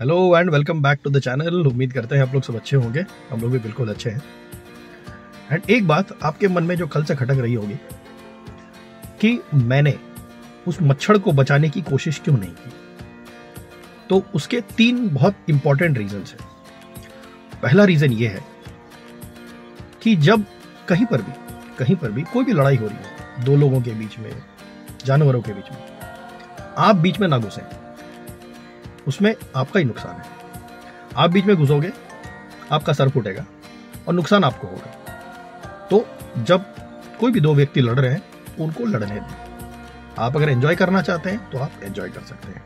Hello and welcome back to the channel उम्मीद करते हैं आप लोग सब अच्छे होंगे। हम लोग भी बिल्कुल अच्छे हैं। एंड एक बात आपके मन में जो कल से खटक रही होगी कि मैंने उस मच्छर को बचाने की कोशिश क्यों नहीं की? तो उसके तीन बहुत इंपॉर्टेंट रीजन हैं। पहला रीजन ये है कि जब कहीं पर भी, कहीं पर भी कोई भी लड़ाई हो रही है, दो लोगों के बीच में, जानवरों के बीच में, आप बीच में ना घुसें। उसमें आपका ही नुकसान है। आप बीच में घुसोगे, आपका सर फूटेगा और नुकसान आपको होगा। तो जब कोई भी दो व्यक्ति लड़ रहे हैं, उनको लड़ने दें। आप अगर एंजॉय करना चाहते हैं तो आप एंजॉय कर सकते हैं।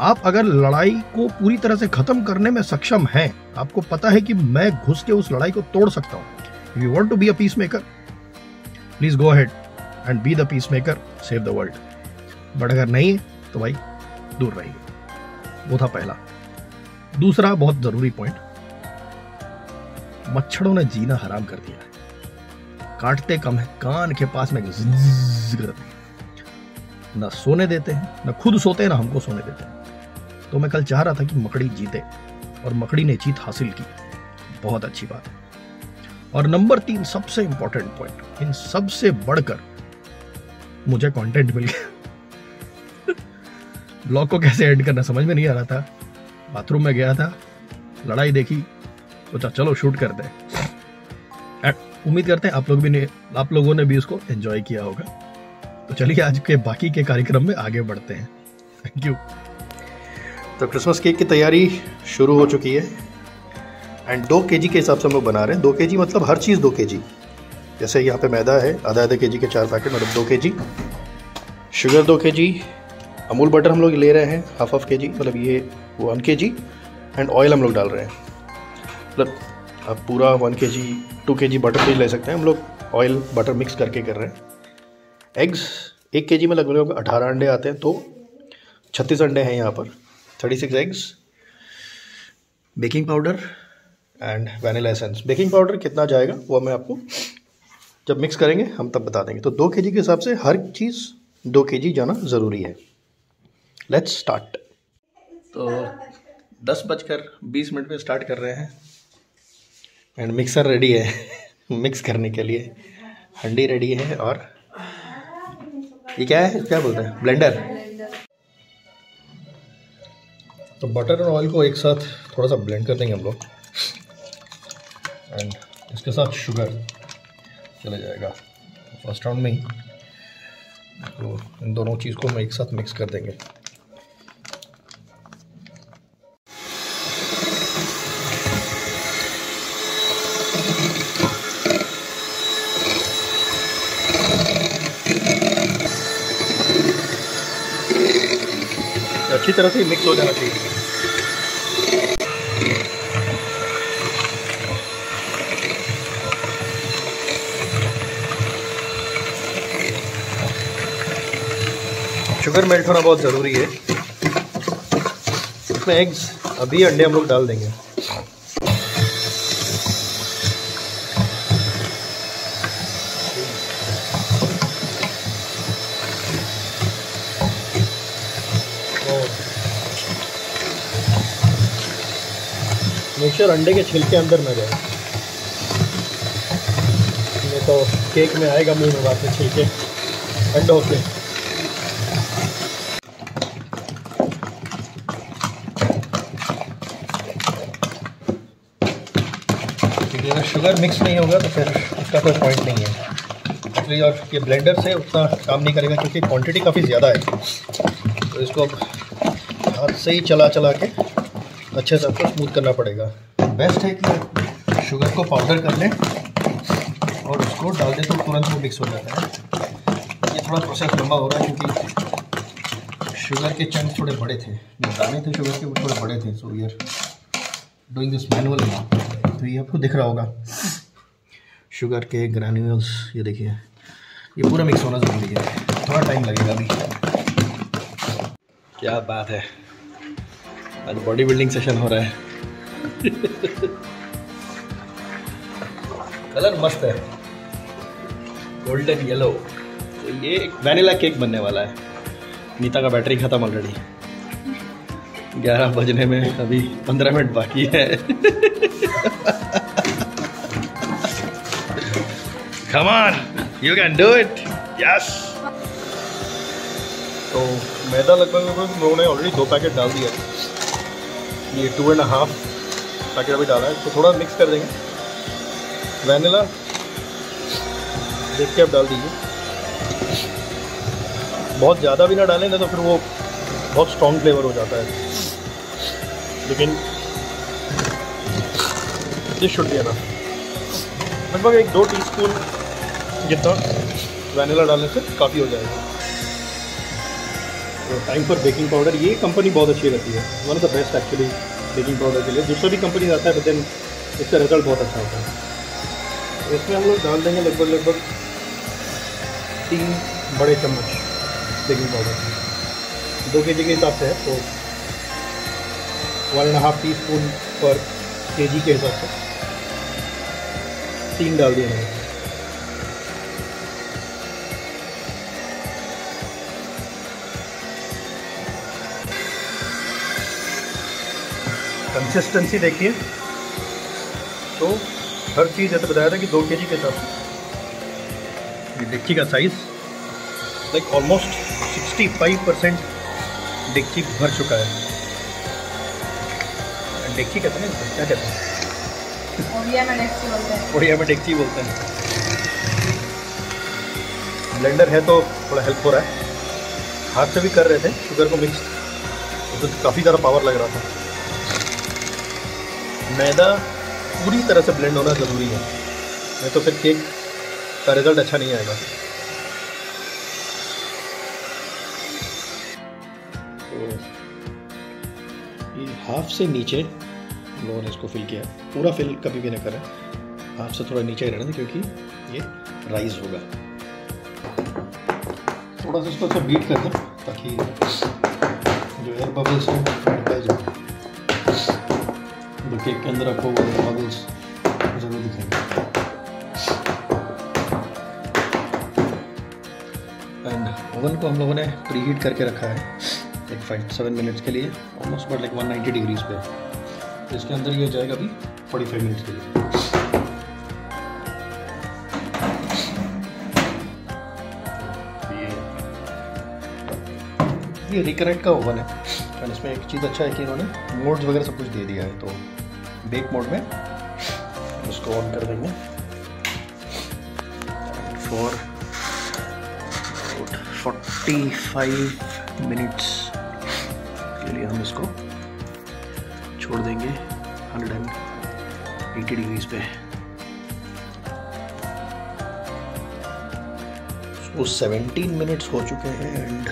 आप अगर लड़ाई को पूरी तरह से खत्म करने में सक्षम हैं, आपको पता है कि मैं घुस के उस लड़ाई को तोड़ सकता हूँ। You want to be a peace maker please go ahead and be the peace maker save the world but अगर नहीं तो भाई दूर रहिए। वो था पहला। दूसरा बहुत ज़रूरी पॉइंट मच्छरों ने जीना हराम कर दिया है। काटते कम है, कान के पास में करते हैं। ना सोने देते हैं, ना खुद सोते हैं ना हमको सोने देते हैं। तो मैं कल चाह रहा था कि मकड़ी जीते और मकड़ी ने जीत हासिल की। बहुत अच्छी बात है। और नंबर तीन सबसे इंपॉर्टेंट पॉइंट इन सबसे बढ़कर मुझे कंटेंट मिल गया। ब्लॉग को कैसे एड करना समझ में नहीं आ रहा था। बाथरूम में गया था, लड़ाई देखी, सोचा चलो शूट कर दे उम्मीद करते हैं आप लोग भी ने, आप लोगों ने भी उसको एंजॉय किया होगा। तो चलिए आज के बाकी के कार्यक्रम में आगे बढ़ते हैं। थैंक यू तो क्रिसमस केक की तैयारी शुरू हो चुकी है। एंड दो के के हिसाब से हम लोग बना रहे हैं। दो के मतलब हर चीज़ दो के जैसे यहाँ पे मैदा है आधा आधा के के चार पैकेट मतलब दो के शुगर दो के अमूल बटर हम लोग ले रहे हैं हाफ़ हाफ़ के जी मतलब ये वन के जी एंड ऑयल हम लोग डाल रहे हैं। मतलब आप पूरा वन के जी टू के जी बटर भी ले सकते हैं, हम लोग ऑयल बटर मिक्स करके कर रहे हैं। एग्स एक के जी में लगभग अठारह अंडे आते हैं तो छत्तीस अंडे हैं यहाँ पर। Thirty six eggs baking powder and vanilla essence baking powder कितना जाएगा, वो मैं आपको जब मिक्स करेंगे, हम तब बता देंगे। तो दो के जी के हिसाब से हर चीज़ दो के जी जाना ज़रूरी है। लेट्स स्टार्ट तो दस बजकर बीस मिनट में स्टार्ट कर रहे हैं। एंड मिक्सर रेडी है मिक्स करने के लिए। हंडी रेडी है और ये क्या है? क्या बोलते हैं? ब्लेंडर तो बटर और ऑयल को एक साथ थोड़ा सा ब्लेंड कर देंगे हम लोग। एंड इसके साथ शुगर चला जाएगा। फ़र्स्ट राउंड में ही। तो इन दोनों चीज़ को हम एक साथ मिक्स कर देंगे। अच्छी तरह से मिक्स हो जाना चाहिए। शुगर मेल्ट होना बहुत ज़रूरी है। इसमें एग्स अभी अंडे हम लोग डाल देंगे। मिक्सर अंडे के छिलके अंदर न जाए। नहीं तो केक में आएगा मुँह में में छिलके। अंडे के। क्योंकि अगर शुगर मिक्स नहीं होगा तो फिर उसका कोई पॉइंट नहीं है। एक्चुअली और ये ब्लेंडर से उतना काम नहीं करेगा क्योंकि क्वांटिटी काफ़ी ज़्यादा है। तो इसको हाथ से ही चला चला के अच्छे से आपको स्मूथ करना पड़ेगा। बेस्ट है कि शुगर को पाउडर कर लें और उसको डाल दें तो तुरंत वो मिक्स हो जाता है। ये थोड़ा प्रोसेस लंबा हो रहा है क्योंकि शुगर के चंक थोड़े बड़े थे। जो दाने थे शुगर के, वो थोड़े बड़े थे। So we are doing this manual तो ये आपको दिख रहा होगा। शुगर के ग्रैन्यूल्स ये देखिए। ये पूरा मिक्स होना ज़रूरी है। थोड़ा टाइम लगेगा अभी। क्या बात है। आज बॉडी बिल्डिंग सेशन हो रहा है। कलर मस्त है। गोल्डन येलो तो ये वैनिला केक बनने वाला है। नीता का बैटरी ख़त्म ऑलरेडी ग्यारह बजने में अभी पंद्रह मिनट बाकी है। Come on you can do it yes तो मैदा लगभग लगभग लोगों ने ऑलरेडी दो पैकेट डाल दिया। ये टू एंड हाफ़ पैकेट अभी डाला है तो थोड़ा मिक्स कर देंगे। वैनिला देख के आप डाल दीजिए। बहुत ज़्यादा भी ना डालें, ना तो फिर वो बहुत स्ट्रॉन्ग फ्लेवर हो जाता है। लेकिन दिस शुड बी ना लगभग एक दो टीस्पून जितना वैनिला डालने से काफ़ी हो जाएगा। तो टाइम फॉर बेकिंग पाउडर ये कंपनी बहुत अच्छी रहती है। One of the best actually baking powder के लिए। दूसरा भी कंपनी आता है बट देन इसका रिज़ल्ट बहुत अच्छा होता है। इसमें हम लोग डाल देंगे लगभग लगभग तीन बड़े चम्मच बेकिंग पाउडर दो के जी के हिसाब से है तो one and half teaspoon per K G के हिसाब से। तीन डाल दिए मैंने। कंसिस्टेंसी देखिए। तो हर चीज़ जैसे बताया था कि दो के जी के हिसाब से ये डिक्की का size like almost 65 percent dicky भर चुका है। डिक्की कहते हैं क्या कहते हैं? उड़िया में डेक्ची बोलते हैं। में डिक्की बोलते हैं। ब्लेंडर है तो थोड़ा हेल्प हो रहा है। हाथ से भी कर रहे थे शुगर को मिक्स तो काफ़ी ज़्यादा पावर लग रहा था। मैदा पूरी तरह से ब्लेंड होना ज़रूरी है। नहीं तो फिर केक का रिज़ल्ट अच्छा नहीं आएगा। तो ये हाफ़ से नीचे लोगों ने इसको फिल किया। पूरा फिल कभी भी ना करें। हाफ़ से थोड़ा नीचे रहना क्योंकि ये राइज होगा। थोड़ा सा इसको अच्छा बीट कर दें ताकि जो एयर बबल्स हैं केक के अंदर आपको बबल्स ज़रूर दिखेंगे एंड ओवन को हम लोगों ने प्री हीट करके रखा है एक फाइव सेवन मिनट्स के लिए almost but like one ninety degrees पे। तो इसके अंदर ये जाएगा अभी फोर्टी फाइव मिनट्स के लिए। ये रिकरेक्ट का ओवन है। एंड इसमें एक चीज़ अच्छा है कि इन्होंने मोड्स वगैरह सब कुछ दे दिया है तो बेक मोड में। उसको ऑन कर देंगे। फॉर फोर्टी फाइव मिनट्स के लिए हम इसको छोड़ देंगे। हंड्रेड एंड एटी डिग्रीज पे। वो सेवेंटीन मिनट्स हो चुके हैं एंड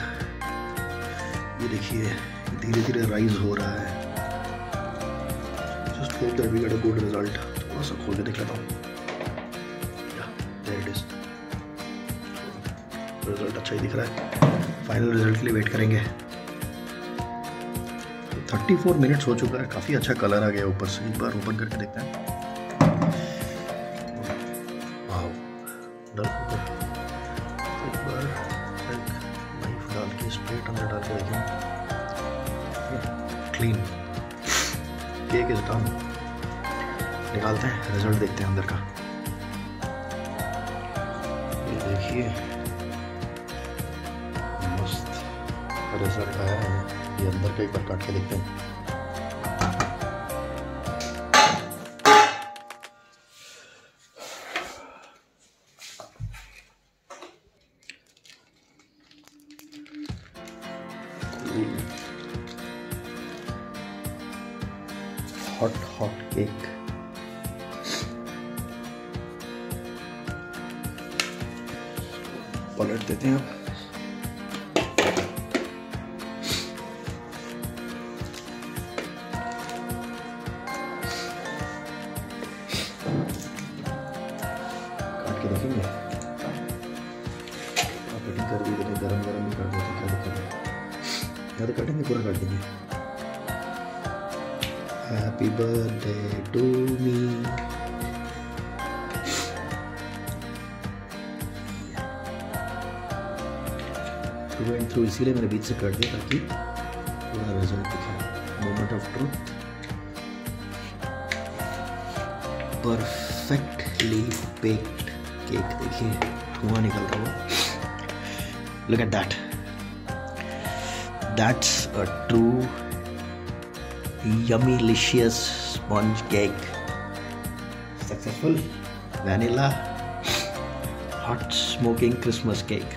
ये देखिए धीरे धीरे राइज हो रहा है। Hope that we get a good result थोड़ा सा खोल के देख लेता हूँ। रिज़ल्ट अच्छा ही दिख रहा है। फाइनल रिज़ल्ट के लिए वेट करेंगे। थर्टी फोर मिनट्स हो चुका है। काफ़ी अच्छा कलर आ गया ऊपर से। एक बार ओपन करके देखते हैं। क्लीन केक इज़ डन निकालते हैं रिज़ल्ट देखते हैं अंदर का। ये देखिए। मस्त। रिज़ल्ट आया है। ये अंदर का एक बार काट के देखते हैं। पलट देते हैं काट के रखेंगे? कटिंग मी थ्रू थ्रू इसीलिए मैंने बीच से काट दिया ताकि पूरा रिज़ल्ट दिखे moment of truth perfectly baked cake देखिए, धुआँ निकलता हुआ। Look at that that's a true yummy delicious sponge cake successful? Vanilla? Hot smoking christmas cake